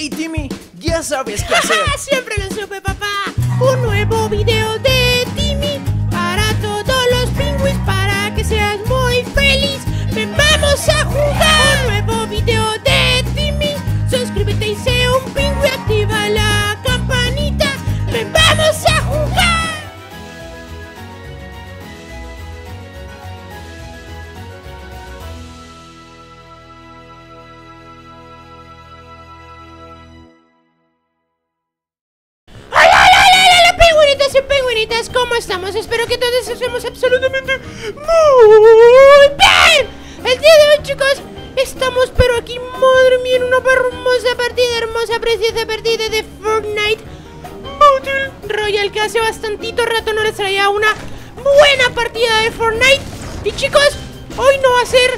Hey Timmy, ya sabes qué hacer. Siempre lo supe, papá. Un nuevo video estamos? Espero que todos estemos absolutamente muy bien. El día de hoy, chicos, estamos pero aquí, madre mía, en una hermosa partida, hermosa, preciosa partida de Fortnite Battle Royale que hace bastantito rato no les traía una buena partida de Fortnite. Y chicos, hoy no va a ser,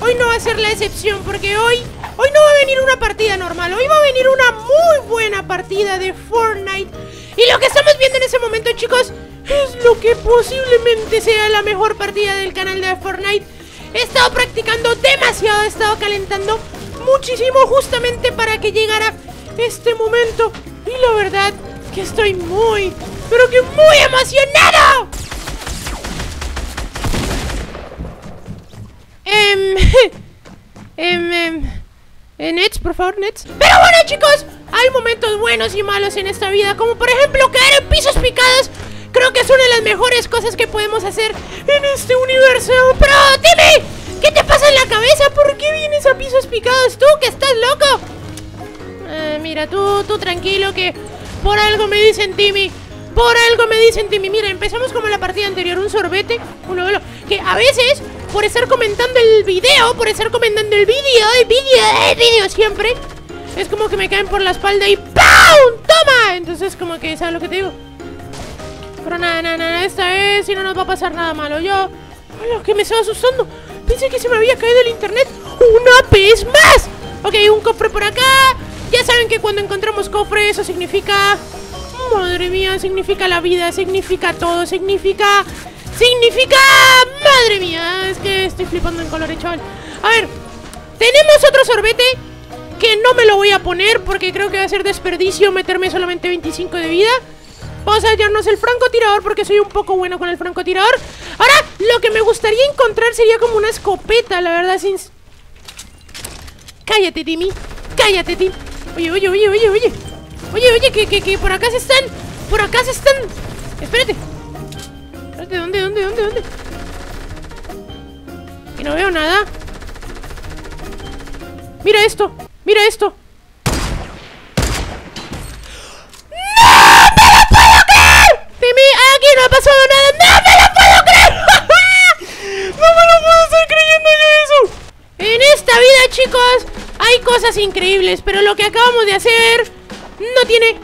hoy no va a ser la excepción porque hoy, hoy no va a venir una partida normal, hoy va a venir una muy buena partida de Fortnite. Y lo que estamos viendo en ese momento, chicos, es lo que posiblemente sea la mejor partida del canal de Fortnite. He estado practicando demasiado, he estado calentando muchísimo justamente para que llegara este momento. Y la verdad que estoy muy, pero que muy emocionado. Em, em, em, eh, Nets, por favor, Nets. Pero bueno, chicos, hay momentos buenos y malos en esta vida, como por ejemplo caer en pisos picados. Creo que es una de las mejores cosas que podemos hacer en este universo. Pero dime, ¿qué te pasa en la cabeza? ¿Por qué vienes a pisos picados tú, que estás loco? Eh, mira, tú, tú tranquilo que por algo me dicen Timmy. Por algo me dicen Timmy. Mira, empezamos como la partida anterior, un sorbete, uno uno, que a veces por estar comentando el video, por estar comentando el vídeo, el vídeo, el vídeo siempre, es como que me caen por la espalda y ¡PAUM! ¡Toma! Entonces como que, ¿sabes lo que te digo? Nada, nada, nada, esta vez si no nos va a pasar nada malo. Yo, hola, que me estaba asustando. Pensé que se me había caído el internet. ¡Una vez más! Ok, un cofre por acá. Ya saben que cuando encontramos cofre, eso significa. Madre mía, significa la vida, significa todo, significa. Significa. Madre mía, es que estoy flipando en colores, chaval. A ver, tenemos otro sorbete que no me lo voy a poner porque creo que va a ser desperdicio meterme solamente 25 de vida. Vamos a hallarnos el francotirador porque soy un poco bueno con el francotirador. Ahora, lo que me gustaría encontrar sería como una escopeta, la verdad, sin... Cállate, Timmy. Cállate, Tim. Oye, oye, oye, oye, oye. Oye, oye, que, que por acá se están. Por acá se están. Espérate. Espérate, ¿dónde, dónde, dónde, dónde? Y no veo nada. Mira esto. Mira esto. Timmy, aquí no ha pasado nada. ¡No me lo puedo creer! ¡No me lo puedo estar creyendo yo eso! En esta vida, chicos, hay increíbles, pero lo que acabamos de hacer no tiene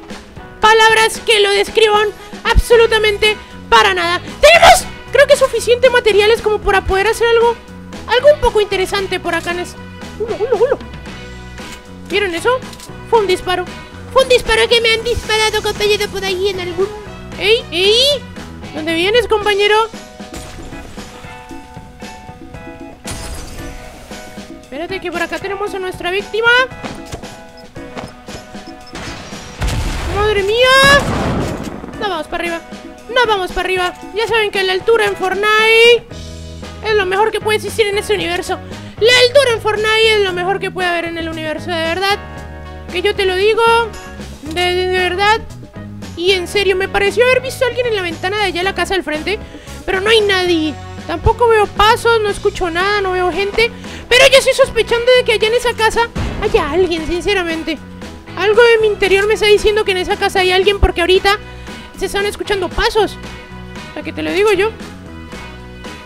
palabras que lo describan absolutamente para nada. Tenemos, creo que suficiente materiales como para poder hacer algo, algo un poco interesante por acá en es... Ulo, ulo, ulo. ¿Vieron eso? Fue un disparo. Fue un disparo que me han disparado, compañero, por ahí en algún... ¡Ey! ¡Ey! ¿Dónde vienes, compañero? Espérate que por acá tenemos a nuestra víctima. ¡Madre mía! No vamos para arriba. No vamos para arriba. Ya saben que la altura en Fortnite es lo mejor que puede existir en este universo. La altura en Fortnite es lo mejor que puede haber en el universo, de verdad. Que yo te lo digo. De, de- verdad. Y en serio, me pareció haber visto a alguien en la ventana de allá la casa del frente. Pero no hay nadie. Tampoco veo pasos, no escucho nada, no veo gente. Pero yo estoy sospechando de que allá en esa casa haya alguien, sinceramente. Algo de mi interior me está diciendo que en esa casa hay alguien porque ahorita se están escuchando pasos. O sea, que te lo digo yo.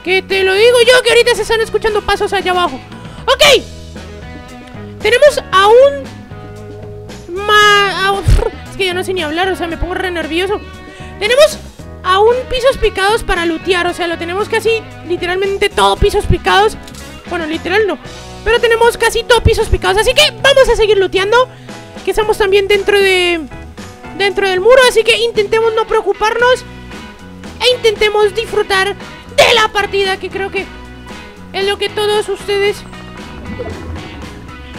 Que te lo digo yo que ahorita se están escuchando pasos allá abajo. Ok. Tenemos a un... Ma... Es que ya no sé ni hablar, o sea, me pongo re nervioso. Tenemos aún pisos picados para lootear, o sea, lo tenemos casi literalmente todo pisos picados. Bueno, literal no. Pero tenemos casi todo pisos picados, así que vamos a seguir looteando. Que estamos también dentro de... Dentro del muro, así que intentemos no preocuparnos. E intentemos disfrutar de la partida, que creo que es lo que todos ustedes...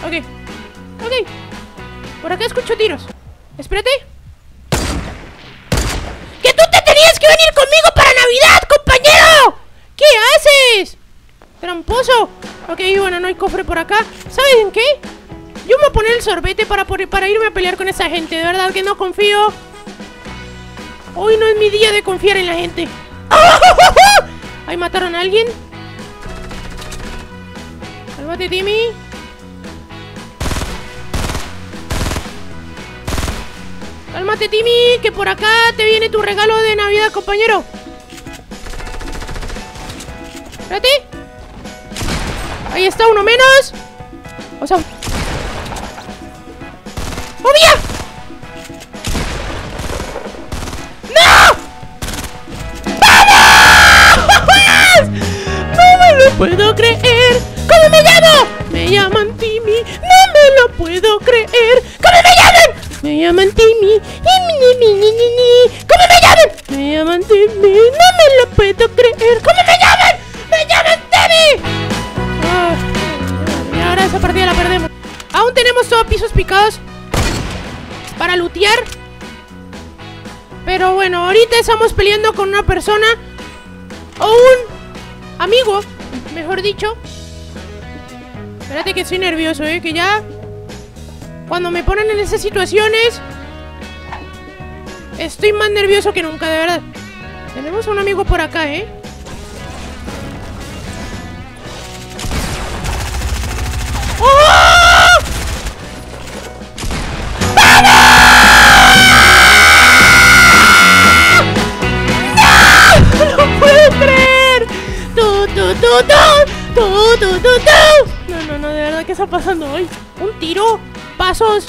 Ok. Ok. Por acá escucho tiros. Espérate. ¡Que tú te tenías que venir conmigo para Navidad, compañero! ¿Qué haces? Tramposo. Ok, bueno, no hay cofre por acá. ¿Saben qué? Yo me voy a poner el sorbete para, para irme a pelear con esa gente. De verdad que no confío. Hoy no es mi día de confiar en la gente. Ahí mataron a alguien. Cálmate, Timmy. Cálmate, Timmy, que por acá te viene tu regalo de Navidad, compañero. Espérate. Ahí está, uno menos. O sea... ¡Obvia! ¡No! ¡Vamos! ¡No me lo puedo creer! ¿Cómo me llamo? Me llaman Timmy. No me lo puedo creer. ¿Cómo me llaman? Me llaman Timmy. Pero bueno, ahorita estamos peleando con una persona o un amigo, mejor dicho. Espérate que estoy nervioso, eh, que ya cuando me ponen en esas situaciones estoy más nervioso que nunca, de verdad. Tenemos a un amigo por acá, eh. No, no, no, de verdad, ¿qué está pasando hoy? ¿Un tiro? ¿Pasos?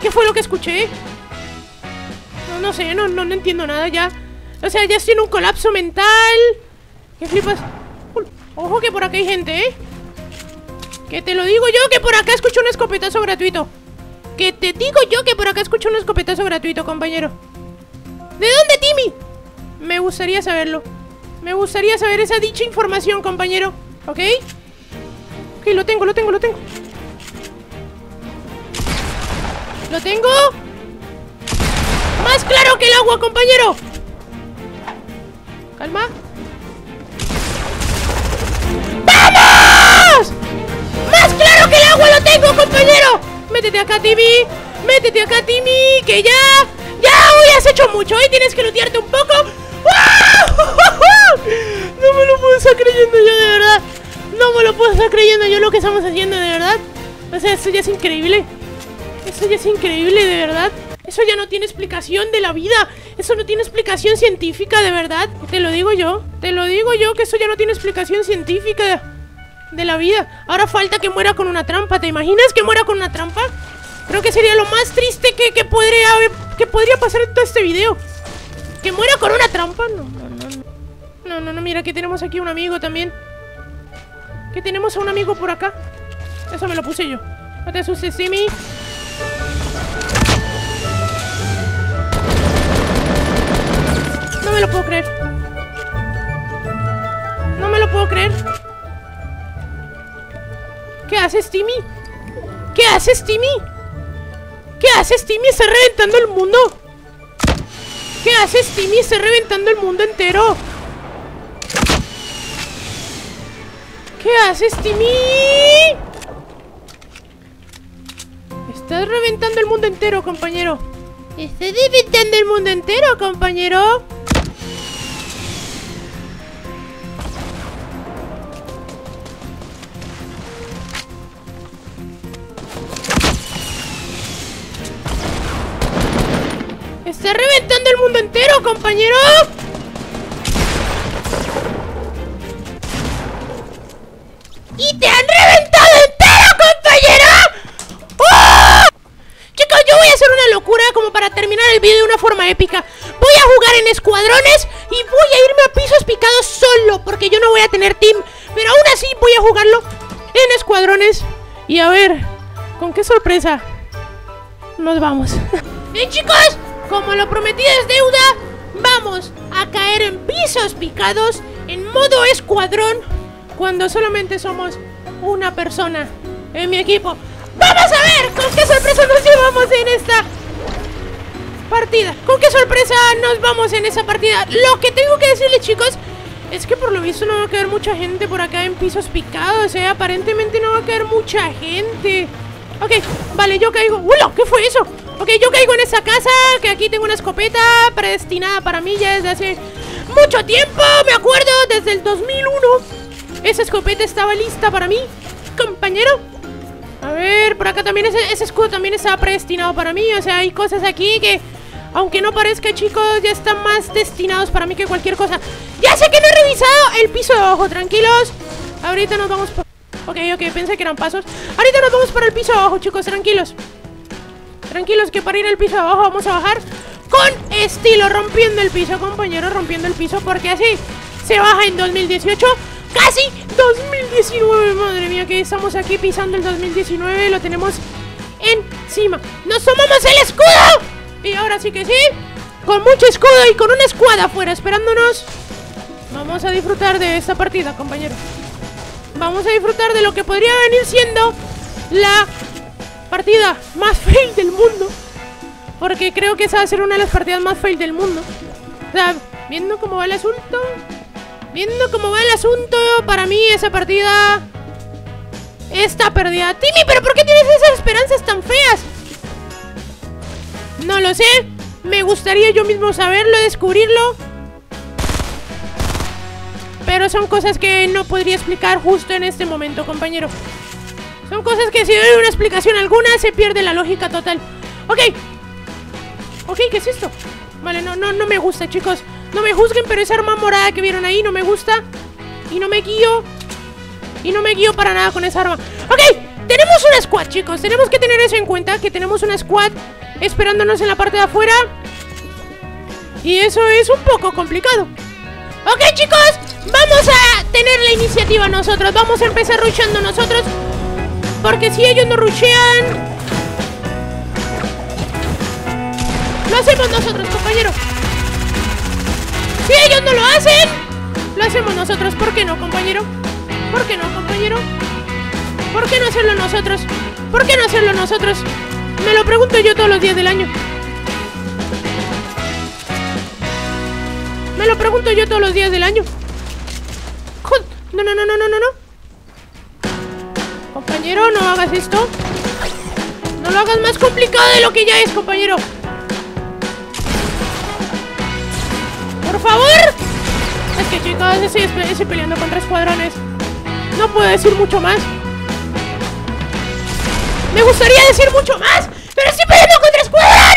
¿Qué fue lo que escuché? No, no sé, no, no, entiendo nada ya. O sea, ya estoy en un colapso mental. ¿Qué flipas? Ojo que por acá hay gente, ¿eh? Que te lo digo yo que por acá escucho un escopetazo gratuito. Que te digo yo que por acá escucho un escopetazo gratuito, compañero. ¿De dónde, Timmy? Me gustaría saberlo. Me gustaría saber esa dicha información, compañero. ¿Ok? Ok, lo tengo, lo tengo, lo tengo. ¿Lo tengo? ¡Más claro que el agua, compañero! Calma. ¡Vamos! ¡Más claro que el agua lo tengo, compañero! Métete acá, Timmy. Métete acá, Timmy. Que ya. Ya hoy has hecho mucho. Hoy tienes que lutearte un poco. ¡Wow! No me lo puedo estar creyendo yo, de verdad. No me lo puedo estar creyendo yo lo que estamos haciendo, de verdad. O sea, esto ya es increíble. Esto ya es increíble, de verdad. Eso ya no tiene explicación de la vida. Eso no tiene explicación científica, de verdad. Te lo digo yo. Te lo digo yo que eso ya no tiene explicación científica de la vida. Ahora falta que muera con una trampa. ¿Te imaginas que muera con una trampa? Creo que sería lo más triste que, que podría que podría pasar en todo este video. Que muera con una trampa. No, no, no. No. Mira, que tenemos aquí un amigo también. Que tenemos a un amigo por acá. Eso me lo puse yo. No te asustes, Simi. No me lo puedo creer. No me lo puedo creer. ¿Qué haces, Timmy? ¿Qué haces, Timmy? ¿Qué haces, Timmy? Está reventando el mundo. ¿Qué haces, Timmy? Está reventando el mundo entero. ¿Qué haces, Timmy? Estás reventando el mundo entero, compañero. Estás reventando el mundo entero, compañero. Está reventando el mundo entero, compañero. Para terminar el vídeo de una forma épica. Voy a jugar en escuadrones y voy a irme a pisos picados solo, porque yo no voy a tener team. Pero aún así voy a jugarlo en escuadrones. Y a ver, ¿con qué sorpresa nos vamos? Bien, chicos, como lo prometido es deuda, vamos a caer en pisos picados en modo escuadrón cuando solamente somos una persona en mi equipo. Vamos a ver con qué sorpresa nos llevamos en esta partida. ¿Con qué sorpresa nos vamos en esa partida? Lo que tengo que decirles, chicos, es que por lo visto no va a caer mucha gente por acá en pisos picados, ¿eh? Aparentemente no va a caer mucha gente. Ok, vale, yo caigo... ¡Hola! ¿Qué fue eso? Ok, yo caigo en esa casa, que aquí tengo una escopeta predestinada para mí ya desde hace mucho tiempo. Me acuerdo, desde el 2001. Esa escopeta estaba lista para mí, compañero. A ver, por acá también ese, ese escudo también estaba predestinado para mí. O sea, hay cosas aquí que aunque no parezca, chicos, ya están más destinados para mí que cualquier cosa. Ya sé que no he revisado el piso de abajo, tranquilos. Ahorita nos vamos por... Ok, ok, pensé que eran pasos. Ahorita nos vamos para el piso de abajo, chicos, tranquilos. Tranquilos que para ir al piso de abajo vamos a bajar con estilo, rompiendo el piso, compañero, rompiendo el piso, porque así se baja en 2018, casi 2019, madre mía, que estamos aquí pisando el 2019, lo tenemos encima. ¡Nos tomamos el escudo! Y ahora sí que sí, con mucho escudo y con una escuadra afuera esperándonos. Vamos a disfrutar de esta partida, compañero. Vamos a disfrutar de lo que podría venir siendo la partida más fail del mundo. Porque creo que esa va a ser una de las partidas más fail del mundo. O sea, viendo cómo va el asunto... Viendo cómo va el asunto, para mí esa partida... Está perdida. Timmy, ¿pero por qué tienes esas esperanzas tan feas? No lo sé. Me gustaría yo mismo saberlo, descubrirlo. Pero son cosas que no podría explicar justo en este momento, compañero. Son cosas que si doy una explicación alguna se pierde la lógica total. Ok. Ok, ¿qué es esto? Vale, no, no, no me gusta, chicos. No me juzguen, pero esa arma morada que vieron ahí no me gusta. Y no me guío. Y no me guío para nada con esa arma. Ok, tenemos una squad, chicos. Tenemos que tener eso en cuenta, que tenemos una squad esperándonos en la parte de afuera. Y eso es un poco complicado. Ok, chicos, vamos a tener la iniciativa nosotros. Vamos a empezar rushando nosotros. Porque si ellos no rushean... Lo hacemos nosotros, compañero. Si ellos no lo hacen, lo hacemos nosotros. ¿Por qué no, compañero? ¿Por qué no, compañero? ¿Por qué no hacerlo nosotros? ¿Por qué no hacerlo nosotros? Me lo pregunto yo todos los días del año. Me lo pregunto yo todos los días del año. No, no, no, no, no, no, no. Compañero, no hagas esto. No lo hagas más complicado de lo que ya es, compañero. Por favor. Es que chicos, estoy, estoy peleando contra escuadrones. No puedo decir mucho más. Me gustaría decir mucho más, pero siempre me encuentro escuela.